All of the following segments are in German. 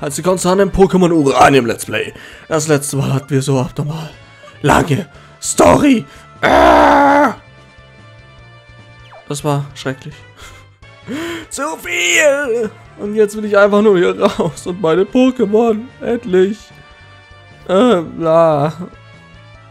als die konstanten Pokémon Uranium Let's Play. Das letzte Mal hatten wir so abnormal lange Story. Ah! Das war schrecklich. Zu viel! Und jetzt will ich einfach nur hier raus und meine Pokémon endlich äh, bla,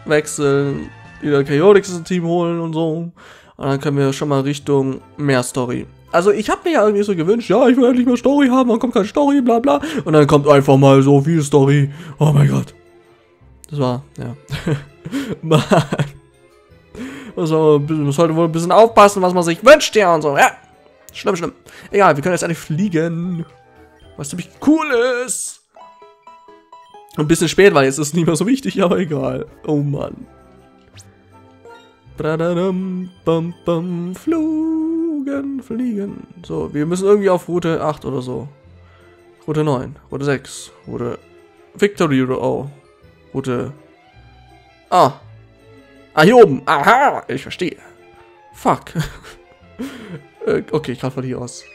wechseln, wieder Chaotix ins Team holen und so. Und dann können wir schon mal Richtung mehr Story. Also ich habe mir ja irgendwie so gewünscht, ja, ich will endlich mal Story haben, dann kommt keine Story, bla bla. Und dann kommt einfach mal so viel Story. Oh mein Gott. Das war, ja. Mann. Also, man sollte wohl ein bisschen aufpassen, was man sich wünscht, ja, und so, ja. Schlimm, schlimm. Egal, wir können jetzt endlich fliegen. Was ziemlich cool ist. Ein bisschen spät, weil jetzt ist es nicht mehr so wichtig, aber egal. Oh Mann. Bradadam, bam, bam, fliegen, fliegen. So, wir müssen irgendwie auf Route 8 oder so. Route 9, Route 6, Route Victory, oh. Route... Ah. Ah, hier oben. Aha, ich verstehe. Fuck. Äh, okay, ich kann von hier aus.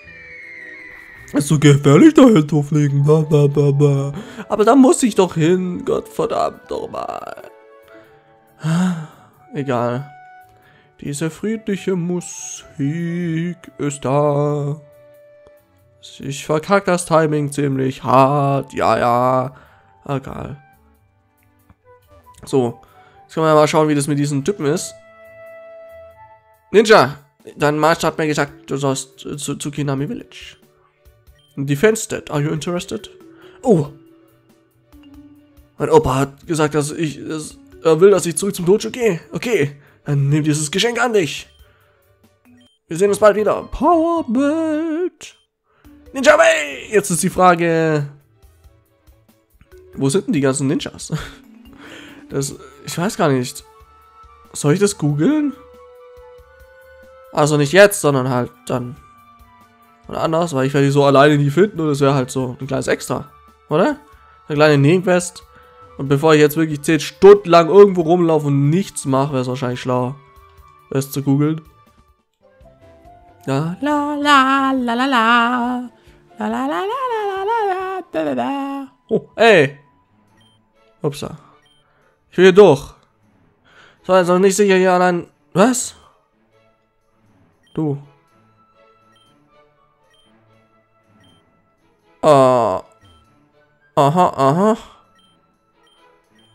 Ist so gefährlich, dahin zu fliegen. Aber da muss ich doch hin. Gottverdammt nochmal. Egal. Diese friedliche Musik ist da. Ich verkack das Timing ziemlich hart. Ja, ja. Egal. So. Jetzt können wir mal schauen, wie das mit diesen Typen ist. Ninja! Dein Meister hat mir gesagt, du sollst zu, Kinami Village. Defense Stat, are you interested? Oh! Mein Opa hat gesagt, dass ich, dass er will, dass ich zurück zum Dojo gehe. Okay. Dann nimm dieses Geschenk an dich. Wir sehen uns bald wieder. Power Belt. Ninja Way! Jetzt ist die Frage. Wo sind denn die ganzen Ninjas? Das. Ich weiß gar nicht. Soll ich das googeln? Also nicht jetzt, sondern halt dann. Oder anders, weil ich werde die so alleine nie finden und es wäre halt so ein kleines Extra. Oder? Eine kleine Nebenquest. Und bevor ich jetzt wirklich 10 Stunden lang irgendwo rumlaufe und nichts mache, wäre es wahrscheinlich schlauer, es zu googeln. La la la la la la. La la la la la la la la Oh, ey. Upsa. Ich will hier durch. So, also nicht sicher hier allein. Was? Du. Ah. Aha, aha.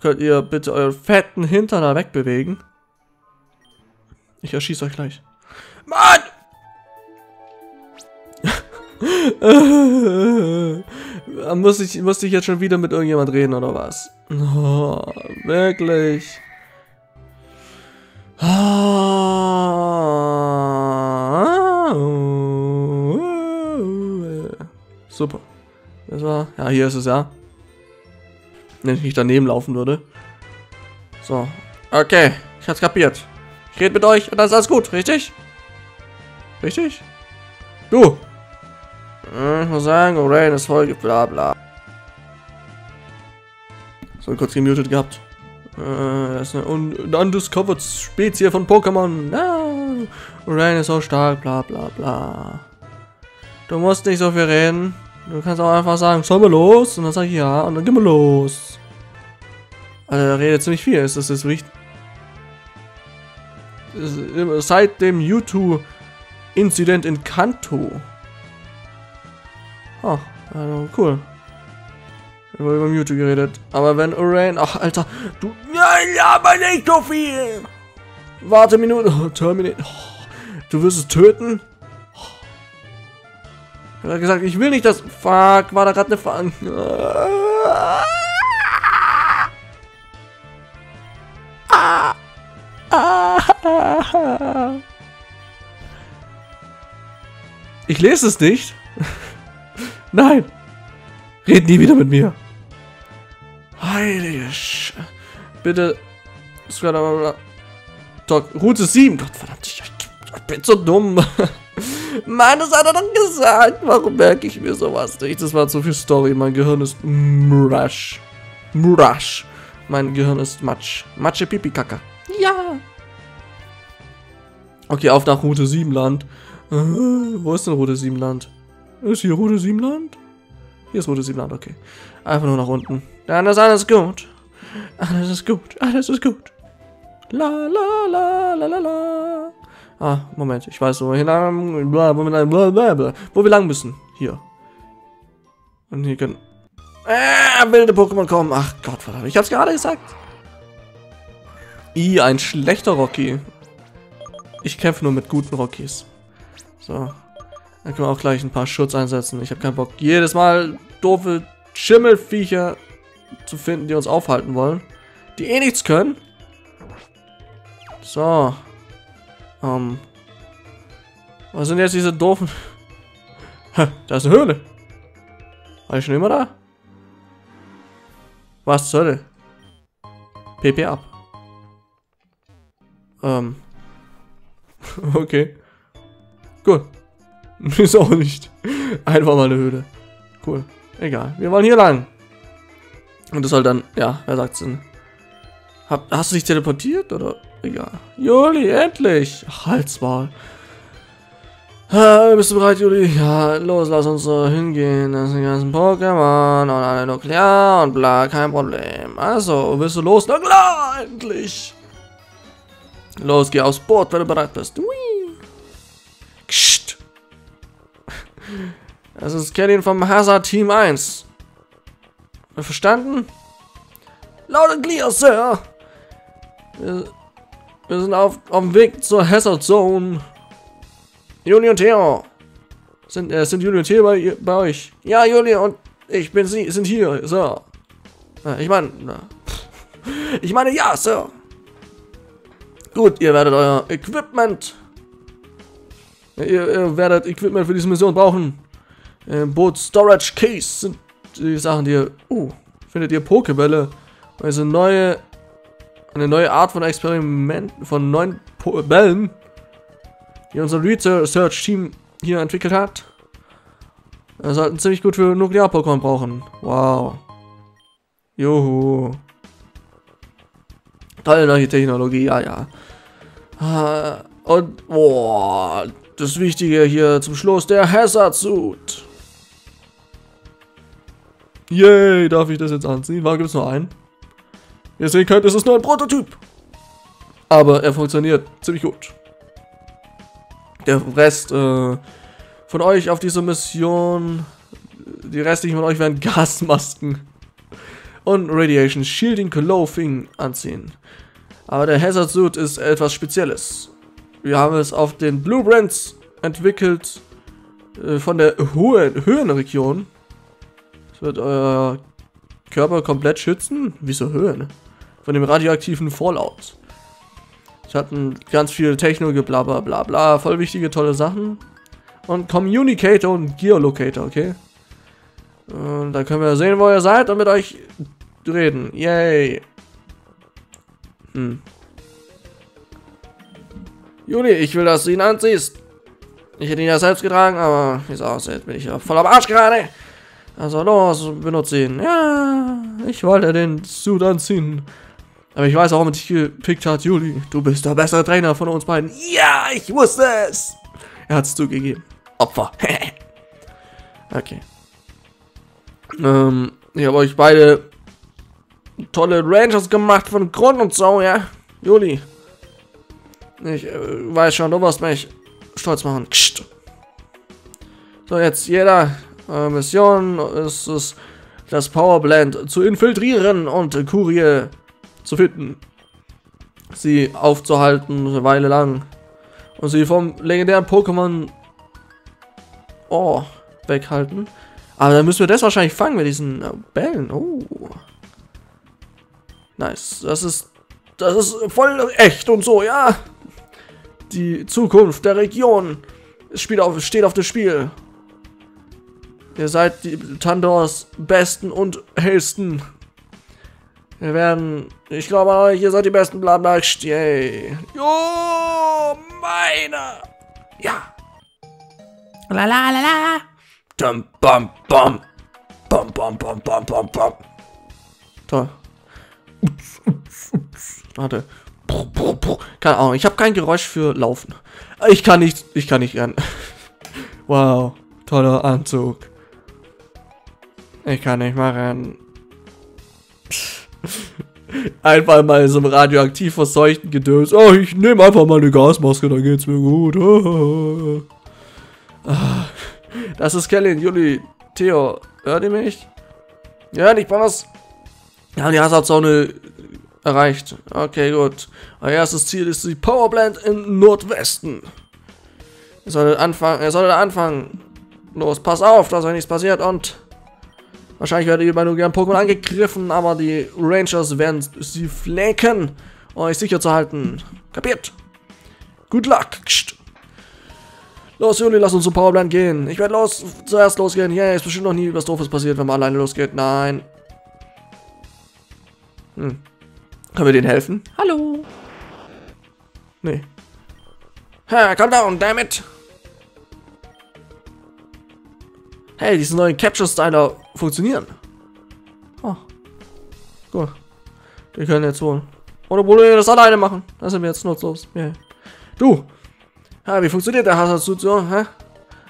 Könnt ihr bitte euren fetten Hintern da wegbewegen? Ich erschieße euch gleich. Mann! muss, ich, muss ich jetzt schon wieder mit irgendjemand reden oder was? Oh, wirklich? Super. Das war, ja, hier ist es ja wenn ich nicht daneben laufen würde. So. Okay, ich hab's kapiert. Ich rede mit euch und dann ist alles gut, richtig? Richtig? Du! Hm, ich muss sagen, Orain ist voll bla bla. So kurz gemutet gehabt. Äh, ist eine un undiscovered Spezie von Pokémon. Ah, Orain ist so stark, bla bla bla. Du musst nicht so viel reden. Du kannst auch einfach sagen, sollen wir los? Und dann sag ich ja, und dann gehen wir los. Also er redet ziemlich viel, ist das jetzt richtig? Seit dem YouTube-Incident in Kanto. Oh, also cool. Er wurde über YouTube geredet. Aber wenn Orain... Ach, Alter. Du... Nein, aber nicht so viel. Warte Minute. Terminate. Oh, du wirst es töten? Er hat gesagt, ich will nicht das... Fuck, war da gerade eine Fang. Ich lese es nicht. Nein. Red nie wieder mit mir. Heilige Sch... Bitte... Talk. Route 7. Gott verdammt, ich, ich bin so dumm. Mann, das hat er doch gesagt. Warum merke ich mir sowas nicht? Das war zu viel Story. Mein Gehirn ist Mrash. Mrash. Mein Gehirn ist Matsch. Matsche Pipi Kaka. Ja. Okay, auf nach Route 7 Land. Äh, wo ist denn Route 7 Land? Ist hier Route 7 Land? Hier ist Route 7 Land, okay. Einfach nur nach unten. Dann ist alles gut. Alles ist gut. Alles ist gut. La la la la la la. Ah, Moment. Ich weiß, wo wir. Blablabla. Wo wir lang müssen. Hier. Und hier können. Äh, wilde Pokémon kommen. Ach Gott, verdammt. Ich hab's gerade gesagt. I, ein schlechter Rocky. Ich kämpfe nur mit guten Rockies. So. Dann können wir auch gleich ein paar Schutz einsetzen. Ich habe keinen Bock, jedes Mal doofe Schimmelviecher zu finden, die uns aufhalten wollen. Die eh nichts können. So. Ähm. Was sind jetzt diese doofen... da ist eine Höhle. War ich schon immer da? Was zur Hölle? PP ab. Ähm. okay. Gut. Ist auch nicht. Einfach mal eine Höhle. Cool. Egal. Wir wollen hier lang. Und das soll dann, ja, wer sagt's denn? Hab, hast du dich teleportiert oder? Egal. Juli, endlich! Halt's mal. bist du bereit, Juli? Ja, los, lass uns so hingehen. Das sind die ganzen Pokémon und alle Nuklear und bla, kein Problem. Also, willst du los? Na klar, endlich! Los, geh aufs Boot, wenn du bereit bist. Whee. Kst. Das ist Kevin vom Hazard Team 1. Verstanden? Laut und clear, Sir. Wir sind auf, dem Weg zur Hazard Zone. Juli und Theo. Sind, äh, sind Juli und Theo bei, bei euch? Ja, Juli und ich bin sie, sind hier, Sir. Äh, ich meine, ich meine, ja, Sir. Gut, ihr werdet euer Equipment. Ihr, ihr werdet Equipment für diese Mission brauchen. Äh, Boot Storage Case sind die Sachen, die ihr. Uh, findet ihr Pokebälle. Also neue. Eine neue Art von Experiment von neuen po Bällen, die unser Research Team hier entwickelt hat. Wir sollten ziemlich gut für Nuklear-Pokémon brauchen. Wow. Juhu. Tolle neue Technologie, ja, ja. Ah, und, boah, das Wichtige hier zum Schluss, der Hazard Suit. Yay, darf ich das jetzt anziehen? War gibt es nur einen? Ihr sehen könnt, ist es nur ein Prototyp. Aber er funktioniert ziemlich gut. Der Rest äh, von euch auf dieser Mission, die restlichen von euch werden Gasmasken und Radiation Shielding Clothing anziehen. Aber der Hazard Suit ist etwas Spezielles. Wir haben es auf den Blue Brands entwickelt äh, von der Höhen Höhenregion. Es wird euer Körper komplett schützen. Wieso Höhen? Von dem radioaktiven Fallout. Es hatten ganz viel Technologie, bla bla bla bla. Voll wichtige, tolle Sachen. Und Communicator und Geolocator, okay? Und da können wir sehen, wo ihr seid und mit euch reden. Yay. Hm. Juli, ich will, dass du ihn anziehst. Ich hätte ihn ja selbst getragen, aber wie es aussieht, bin ich ja voll am Arsch gerade. Also los, benutze ihn. Ja, ich wollte den Suit anziehen. Aber ich weiß auch, warum dich gepickt hat, Juli. Du bist der bessere Trainer von uns beiden. Ja, ich wusste es. Er hat es zugegeben. Opfer. okay. Ähm, ich habe euch beide tolle Rangers gemacht von Grund und so, ja. Juli. Ich äh, weiß schon, du wirst mich stolz machen. Kst. So, jetzt jeder äh, Mission ist es, das Powerblend zu infiltrieren und Kurie zu finden. Sie aufzuhalten eine Weile lang. Und sie vom legendären Pokémon Oh weghalten. Aber dann müssen wir das wahrscheinlich fangen mit diesen äh, Bällen. Oh. Nice. Das ist. Das ist voll echt und so, ja. Die Zukunft der Region spielt auf, steht auf dem Spiel. Ihr seid die Tandors besten und hellsten. Wir werden. Ich glaube an euch, ihr seid die besten, bla bla. Yay. Jo, meine. Ja. La la la la. Dum bum bum. Bum bum bum bum bum bum. Toll. Warte. Keine Ahnung, ich habe kein Geräusch für Laufen. Ich kann nicht, ich kann nicht rennen. wow, toller Anzug. Ich kann nicht mal rennen. Einfach mal in so einem radioaktiv verseuchten Gedöns. Oh, ich nehme einfach mal eine Gasmaske, dann geht's mir gut. Ah. Das ist Kelly, Juli, Theo. Hört ihr mich? Ja, nicht was. Ja, die Hazardzone erreicht. Okay, gut. Euer erstes Ziel ist die Powerplant im Nordwesten. Ihr solltet anfangen, ihr solltet anfangen. Los, pass auf, dass euch nichts passiert und wahrscheinlich werdet ihr bei nur gern Pokémon angegriffen, aber die Rangers werden sie flanken, um euch sicher zu halten. Kapiert? Good luck. Los, Juli, lass uns zum Powerplant gehen. Ich werde los, zuerst losgehen. Ja, yeah, ist bestimmt noch nie was Doofes passiert, wenn man alleine losgeht. Nein. Hm. Können wir denen helfen? Hallo. Nee. Ha, come down, damn it. Hey, diese neuen Capture-Styler funktionieren. Oh. Gut. Die können jetzt wohl. Oder wollen wir das alleine machen? Da sind wir jetzt nutzlos. Yeah. Du, ja, wie funktioniert der Hazard-Suit so? Hä?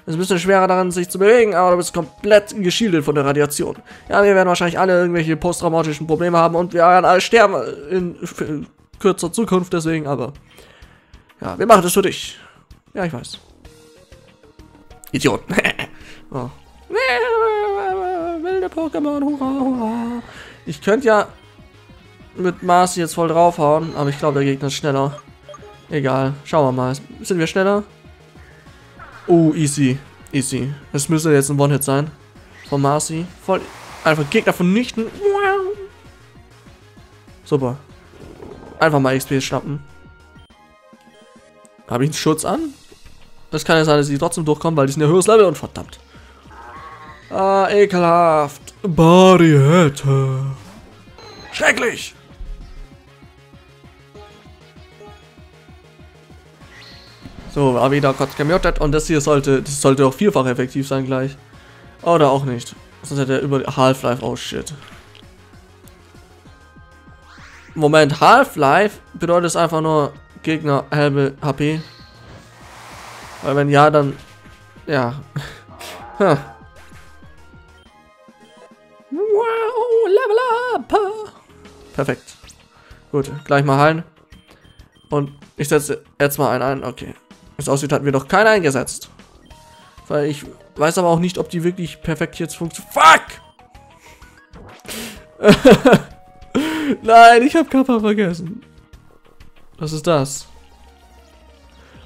Es ist ein bisschen schwerer daran, sich zu bewegen, aber du bist komplett geschildert von der Radiation. Ja, wir werden wahrscheinlich alle irgendwelche posttraumatischen Probleme haben und wir werden alle sterben in, in kürzer Zukunft deswegen, aber... Ja, wir machen das für dich. Ja, ich weiß. Idiot. oh. Wilde Pokémon, hurra, hurra. Ich könnte ja mit Mars jetzt voll draufhauen, aber ich glaube, der Gegner ist schneller. Egal, schauen wir mal. Sind wir schneller? Oh, easy. Easy. Es müsste jetzt ein One-Hit sein. Von Marcy. Voll einfach Gegner vernichten. Super. Einfach mal XP schnappen. Habe ich einen Schutz an? Das kann ja sein, dass sie trotzdem durchkommen, weil die sind ja höheres Level und verdammt. Ah, ekelhaft. Barriette. Schrecklich. So, aber wieder kurz gemutet und das hier sollte, das sollte auch vierfach effektiv sein gleich. Oder auch nicht. Sonst hätte er über Half-Life, oh shit. Moment, Half-Life bedeutet es einfach nur Gegner halbe HP. Weil wenn ja, dann ja. up. Perfekt. Gut, gleich mal heilen. Und ich setze jetzt mal einen ein. Okay. Es aussieht, hatten wir noch keinen eingesetzt. Weil ich weiß aber auch nicht, ob die wirklich perfekt jetzt funktioniert. Fuck! Nein, ich habe Kappa vergessen. Was ist das?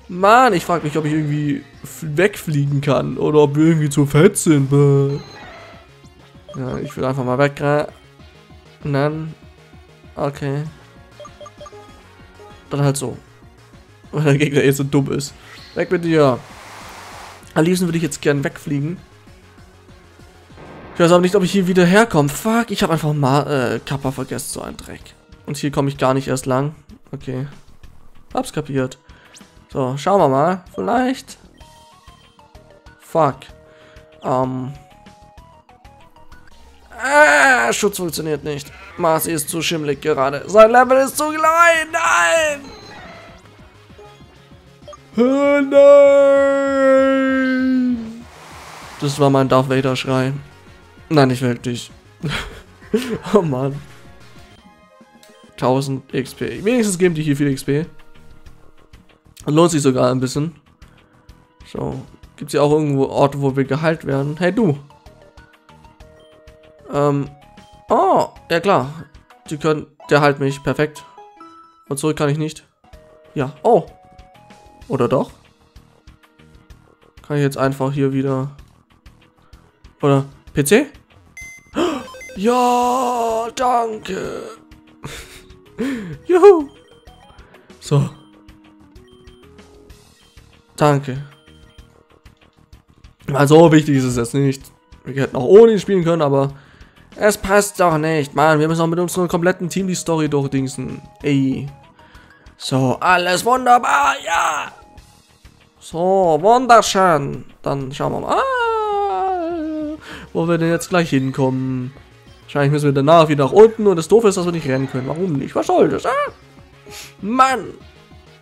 Mann, ich frage mich, ob ich irgendwie wegfliegen kann oder ob wir irgendwie zu fett sind. Ja, ich will einfach mal wegrennen. Okay. Dann halt so. Weil der Gegner eh so dumm ist. Weg mit dir. Am liebsten würde ich jetzt gern wegfliegen. Ich weiß aber nicht, ob ich hier wieder herkomme. Fuck, ich habe einfach mal äh, Kappa vergessen, so ein Dreck. Und hier komme ich gar nicht erst lang. Okay. Hab's kapiert. So, schauen wir mal. Vielleicht. Fuck. Ähm. Ah, Schutz funktioniert nicht. Marcy ist zu schimmelig gerade. Sein Level ist zu klein. Nein! Oh nein! Das war mein Darth Vader Schrei. Nein, nicht wirklich. oh Mann. 1000 XP. Wenigstens geben die hier viel XP. Lohnt sich sogar ein bisschen. So. Gibt es hier auch irgendwo Orte, wo wir geheilt werden? Hey, du. Ähm. Oh, ja klar. Die können. Der heilt mich. Perfekt. Und zurück kann ich nicht. Ja. Oh. Oder doch? Kann ich jetzt einfach hier wieder... Oder PC? Ja, danke. Juhu. So. Danke. Also wichtig ist es jetzt nicht. Wir hätten auch ohne ihn spielen können, aber es passt doch nicht. Mann, wir müssen auch mit unserem kompletten Team die Story durchdingsen. Ey. So, alles wunderbar, ja. So, wunderschön. Dann schauen wir mal, ah, wo wir denn jetzt gleich hinkommen. Wahrscheinlich müssen wir danach wieder nach unten und das Doofe ist, dass wir nicht rennen können. Warum nicht? Was soll das? Ah? Mann!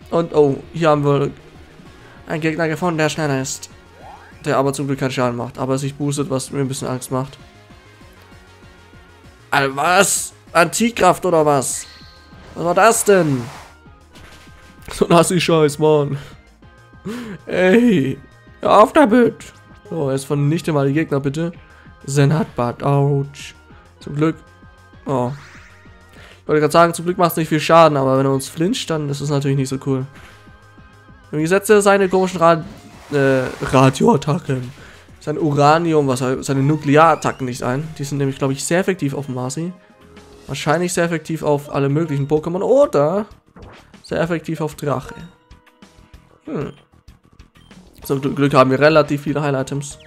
Und, oh, hier haben wir einen Gegner gefunden, der schneller ist. Der aber zum Glück keinen Schaden macht, aber sich boostet, was mir ein bisschen Angst macht. Alter, was? Antikraft oder was? Was war das denn? So ein Assi-Scheiß, Mann. Ey. Hör auf damit. So, jetzt vernichte mal die Gegner, bitte. Senatbad. Autsch. Zum Glück. Oh. Ich wollte gerade sagen, zum Glück macht es nicht viel Schaden, aber wenn er uns flincht, dann ist es natürlich nicht so cool. Irgendwie setzt er seine komischen Rad äh, Radioattacken, sein Uranium, was er, seine Nuklearattacken nicht ein. Die sind nämlich, glaube ich, sehr effektiv auf Marsi. Wahrscheinlich sehr effektiv auf alle möglichen Pokémon oder sehr effektiv auf Drache. Hm. Zum Glück haben wir relativ viele Heil-Items.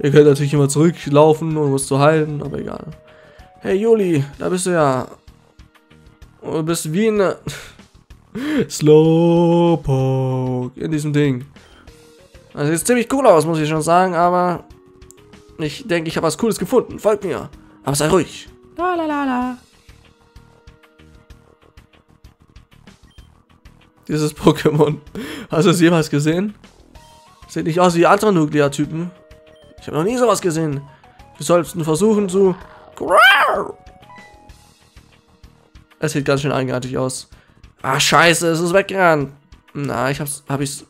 Ihr könnt natürlich immer zurücklaufen, um was zu heilen, aber egal. Hey Juli, da bist du ja. Du bist wie eine Slowpoke in diesem Ding. Also sieht ziemlich cool aus, muss ich schon sagen, aber ich denke, ich habe was Cooles gefunden. Folgt mir. Aber sei ruhig. La la la la. Dieses Pokémon. Hast du es jemals gesehen? Sieht nicht aus wie andere Nukleartypen. Ich habe noch nie sowas gesehen. Wir sollten versuchen zu... Es sieht ganz schön eigenartig aus. Ah, scheiße, es ist weggerannt. Na, ich hab's, hab ich's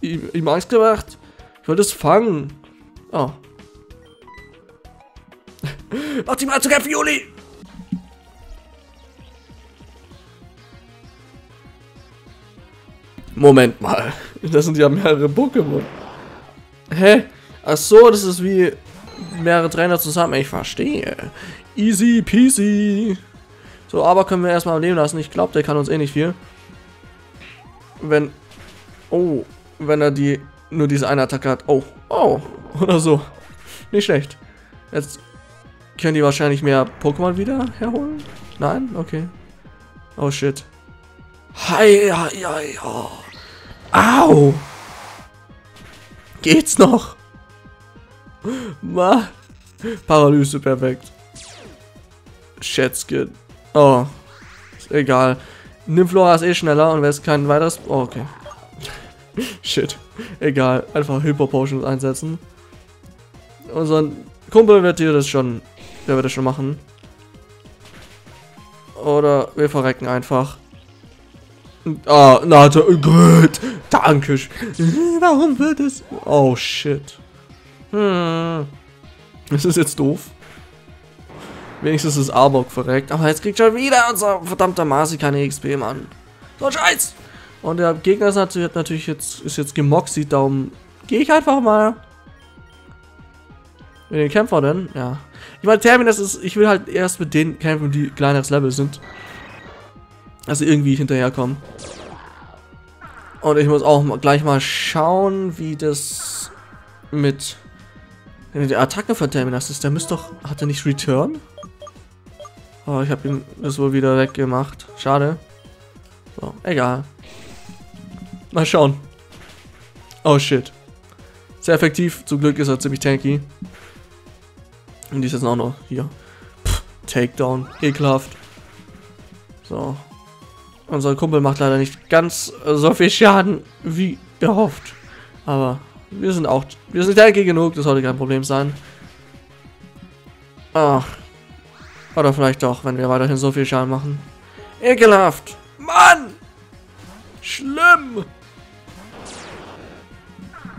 ihm, ihm Angst gemacht. Ich wollte es fangen. Oh. Mach die mal zu kämpfen, Juli! Moment mal. Das sind ja mehrere Pokémon. Hä? Ach so, das ist wie mehrere Trainer zusammen. Ich verstehe. Easy peasy. So, aber können wir erstmal leben lassen. Ich glaube, der kann uns eh nicht viel. Wenn... Oh, wenn er die nur diese eine Attacke hat. Oh, oh, oder so. Nicht schlecht. Jetzt können die wahrscheinlich mehr Pokémon wieder herholen? Nein? Okay. Oh, shit. Hi, hi, hi, oh. Au! Geht's noch? Ma. Paralyse, perfekt. Schätzchen. Oh. Ist egal. Nymflora ist eh schneller und wer ist kein weiteres... Oh, okay. Shit. Egal. Einfach Hyper Potions einsetzen. Unser Kumpel wird hier das schon... Der wird das schon machen. Oder wir verrecken einfach. Ah, na, gut. Danke. Warum wird es... Oh, shit. Hm. Das ist jetzt doof. Wenigstens ist Arbok verreckt. Aber jetzt kriegt schon wieder unser verdammter Masi keine XP, Mann. So Scheiß. Und der Gegner ist natürlich, jetzt, ist jetzt gemoxied, darum gehe ich einfach mal. Mit den Kämpfer denn? Ja. Ich meine, Terminus ist, ich will halt erst mit den kämpfen, die kleineres Level sind. Also irgendwie hinterherkommen. Und ich muss auch gleich mal schauen, wie das mit die Attacke von Terminus ist. Der müsste doch... Hat er nicht Return? Oh, ich habe ihm das wohl wieder weggemacht. Schade. So, egal. Mal schauen. Oh shit. Sehr effektiv. Zum Glück ist er ziemlich tanky. Und die ist jetzt auch noch hier. Pff, Takedown. Ekelhaft. So. Unser Kumpel macht leider nicht ganz so viel Schaden wie gehofft. Aber wir sind auch, wir sind tanky genug, das sollte kein Problem sein. Ach. Oder vielleicht doch, wenn wir weiterhin so viel Schaden machen. Ekelhaft. Mann! Schlimm!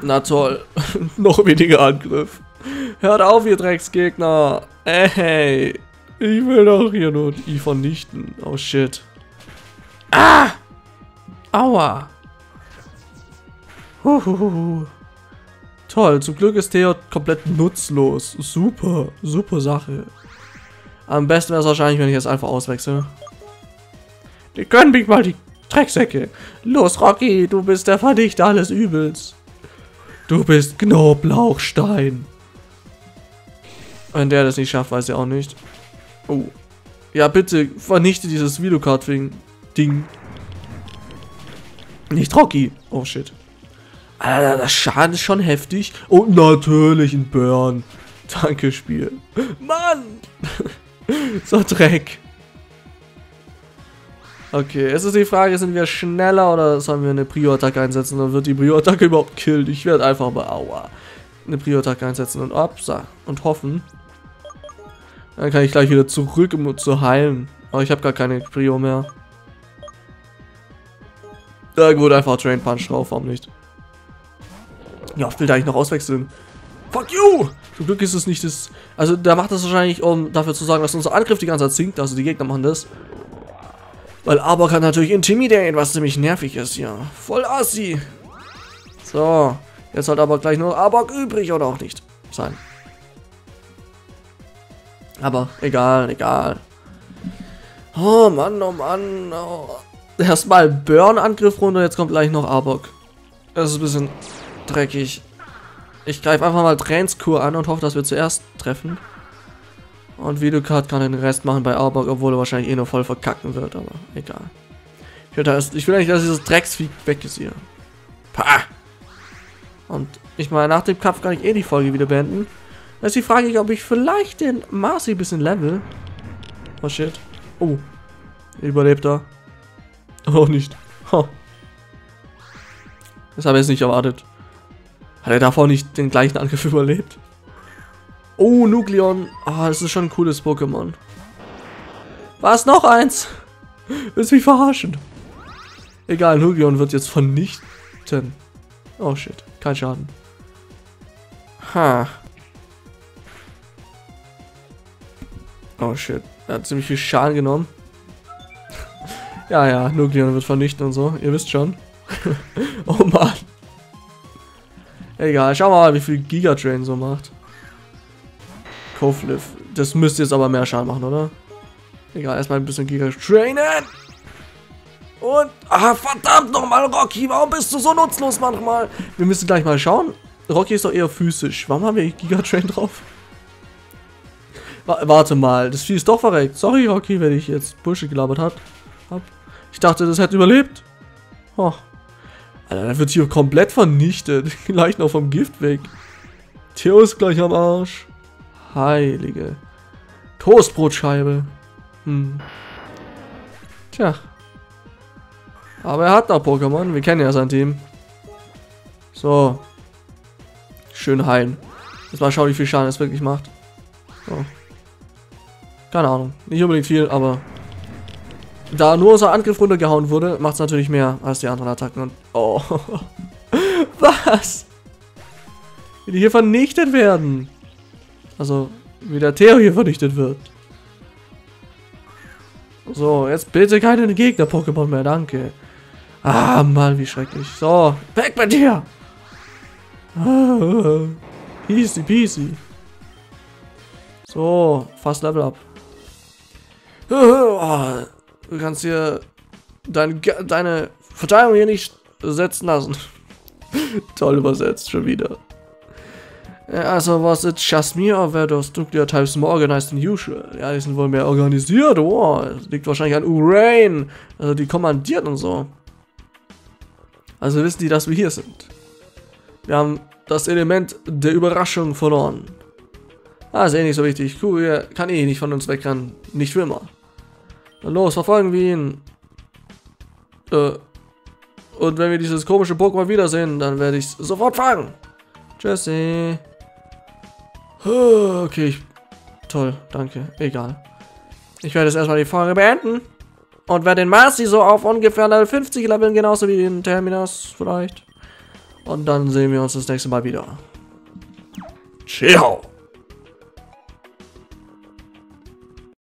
Na toll. Noch weniger Angriff. Hört auf, ihr Drecksgegner. Ey. Ich will doch hier nur die vernichten. Oh shit. Ah! Aua. Huhuhu. Toll, zum Glück ist Theo komplett nutzlos. Super, super Sache. Am besten wäre es wahrscheinlich, wenn ich jetzt einfach auswechsel. Die können mich mal die Drecksäcke. Los, Rocky, du bist der Verdichter alles Übels. Du bist Knoblauchstein. Wenn der das nicht schafft, weiß er auch nicht. Oh. Ja, bitte, vernichte dieses Videocard-Ding. Nicht Rocky. Oh, shit. Alter, das Schaden ist schon heftig. Und natürlich ein Burn. Danke, Spiel. Mann! so Dreck. Okay, jetzt ist die Frage, sind wir schneller oder sollen wir eine Prio-Attacke einsetzen? Dann wird die Prio-Attacke überhaupt killt. Ich werde einfach mal, aua, eine Prio-Attacke einsetzen und opsa und hoffen, Dann kann ich gleich wieder zurück, um zu heilen. Aber ich habe gar keine Prio mehr. Ja gut, einfach Train Punch drauf, warum nicht? Ja, will da eigentlich noch auswechseln. Fuck you! Zum Glück ist es nicht das... Also, der macht das wahrscheinlich, um dafür zu sagen, dass unser Angriff die ganze Zeit sinkt. Also, die Gegner machen das. Weil Arbok hat natürlich Intimidate, was ziemlich nervig ist hier. Voll assi. So. Jetzt halt aber gleich nur Arbok übrig oder auch nicht sein. Aber egal, egal. Oh Mann, oh Mann. Oh. Erstmal Burn-Angriff runter, jetzt kommt gleich noch Arbok. Das ist ein bisschen dreckig. Ich greife einfach mal Trainskur an und hoffe, dass wir zuerst treffen. Und Videocard kann den Rest machen bei Arbok, obwohl er wahrscheinlich eh nur voll verkacken wird, aber egal. Ich will, das, ich will eigentlich, dass dieses Drecksvieh weg ist hier. Pah! Und ich meine, nach dem Kampf kann ich eh die Folge wieder beenden. Da ist die Frage, ob ich vielleicht den Marcy ein bisschen level. Oh shit. Oh. Überlebt er. Oh, nicht. Das habe ich jetzt nicht erwartet. Hat er davor nicht den gleichen Angriff überlebt? Oh, Nukleon. Ah, das ist schon ein cooles Pokémon. Was? Noch eins? Willst mich verarschen? Egal, Nukleon wird jetzt vernichten. Oh shit, kein Schaden. Ha. Oh shit, er hat ziemlich viel Schaden genommen. ja, ja, Nukleon wird vernichten und so, ihr wisst schon. oh Mann. Egal, schauen wir mal, wie viel Gigatrain so macht. Kofliff. Das müsste jetzt aber mehr Schaden machen, oder? Egal, erstmal ein bisschen Giga trainen. Und, ah, verdammt nochmal, Rocky, warum bist du so nutzlos manchmal? Wir müssen gleich mal schauen. Rocky ist doch eher physisch. Warum haben wir Giga Train drauf? warte mal, das Vieh ist doch verreckt. Sorry, Rocky, wenn ich jetzt Bullshit gelabert hat, hab. Ich dachte, das hätte überlebt. Oh. Alter, der wird hier komplett vernichtet. gleich noch vom Gift weg. Theo ist gleich am Arsch. Heilige. Toastbrotscheibe. Hm. Tja. Aber er hat da Pokémon. Wir kennen ja sein Team. So. Schön heilen. Jetzt mal schauen, wie viel Schaden es wirklich macht. So. Keine Ahnung. Nicht unbedingt viel, aber... Da nur unser Angriff runtergehauen wurde, macht es natürlich mehr als die anderen Attacken. Und oh. Was? Wie die hier vernichtet werden. Also, wie der Theo hier vernichtet wird. So, jetzt bitte keine Gegner-Pokémon mehr, danke. Ah, Mann, wie schrecklich. So, weg mit dir! Ah, easy peasy. So, fast Level up. Du kannst hier dein, deine Verteidigung hier nicht setzen lassen. Toll übersetzt schon wieder. Also was it just me or were those nuclear types more organized than usual? Ja, die sind wohl mehr organisiert. Oh, liegt wahrscheinlich an Urain. Also die kommandiert und so. Also wissen die, dass wir hier sind. Wir haben das Element der Überraschung verloren. Ah, ist eh nicht so wichtig. Cool, kann eh nicht von uns wegrennen. Nicht für immer. Dann los, verfolgen wir ihn. Äh, und wenn wir dieses komische Pokémon wiedersehen, dann werde ich es sofort fangen. Tschüssi. Okay, ich, toll, danke. Egal. Ich werde jetzt erstmal die Folge beenden. Und werde den Marcy so auf ungefähr Level 50 leveln, genauso wie den Terminus vielleicht. Und dann sehen wir uns das nächste Mal wieder. Ciao.